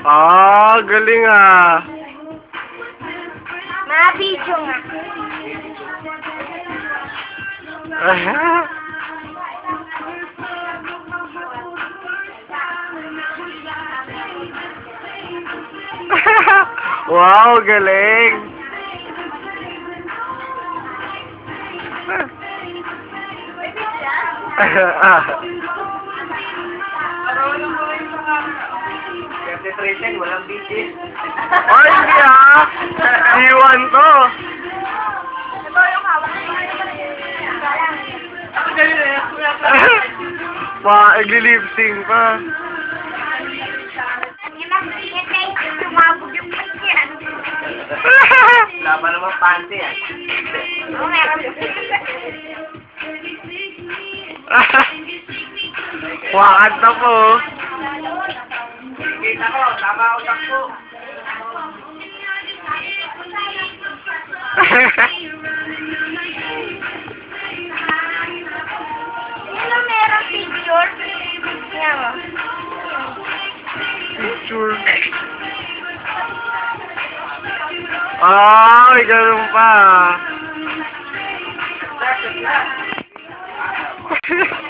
Ah, galing ah. Mga video nga. wow, galing. ah. Concentration, walang bitin. Ay, hindi ah. Iwan to. Ito yung hawak ko. Ako dali na yan. Kuya ka. Pa, igli-lip-sync pa. Yan. Laban naman panty ah. Oo, meron. Wakat na po. Kita ko, tama takbo. Yan ang meron picture. Yan o. Picture. Ah, may ganun pa.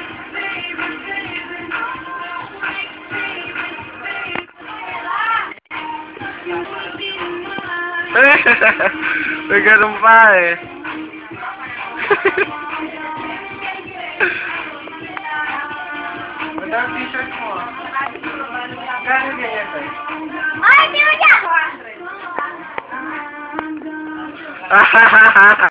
may ganun pa eh. Ganda ang t-shirt mo ah. Gano'n ganyan tayo? Ay, di mo yan!